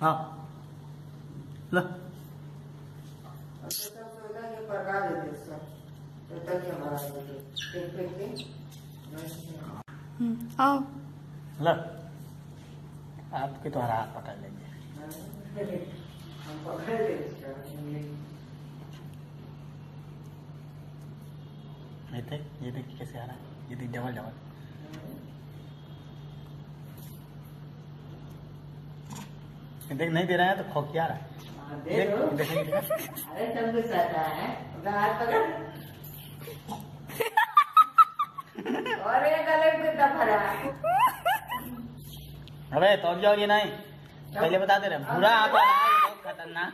हाँ। लो। हम्म, आओ। लो। आपके तो हाथ पकड़ लेंगे। हम पकड़ लेते ये देख ये देख कैसे आ रहा है ये देख डबल डबल देख नहीं दे रहा है तो खोकिया रहा है? हाँ, दे दो। अरे है। हाथ पकड़। और ये गले कितना भरा अबे तौलिया और नहीं। पहले बता दे रहे बुरा आप रहा है खतरनाक।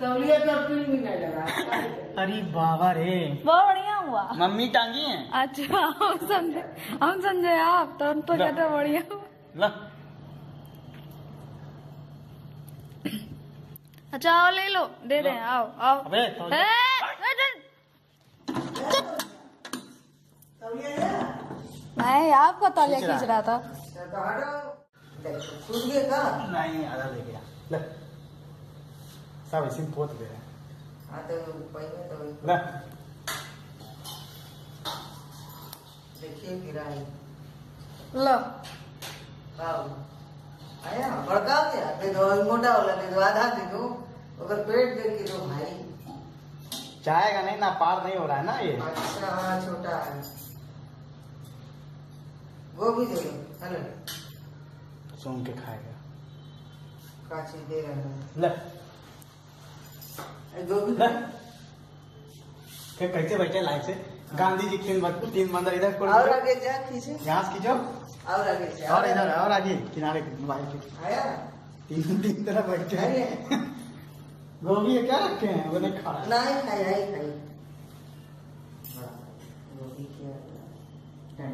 तौलिया तो लगा अरे बाबा रे। बहुत बढ़िया हुआ। मम्मी टांगी है? अच्छा हम समझे हम समझे आप तो तो लो। बढ़िया लो। अच्छा आओ ले लो दे हैं आओ आओ। अबे ए, ए, तौलिया ले आपका तालिया खींच रहा था। तो हटो। देखो टूट गया का नहीं आधा ले गया ले। सब इसी पोत दे रहे हाँ। तो पहले तो ले। देखिए गिराई लो। आओ। आया बड़का गया दे दो मोटा वाला दे दो आधा दे दो अगर पेट देख के दो भाई। चाहेगा नहीं ना पार नहीं हो रहा है ना ये? अच्छा हाँ छोटा है। गोभी दे दो हेलो सूंघ के खाएगा। काची दे रहे हैं। ले। ए, गोभी ले। कैसे बैठे लाइन से? गांधी जी तीन तीन बंदर इधर और आगे जा खींचे यहाँ खींचो और आगे और इधर और आगे किनारे के मोबाइल के तीन तीन तरह बैठे। हैं गोभी क्या रखे हैं? वो नहीं खा रहा है। नहीं खाई नहीं खाई हाँ, गोभी क्या?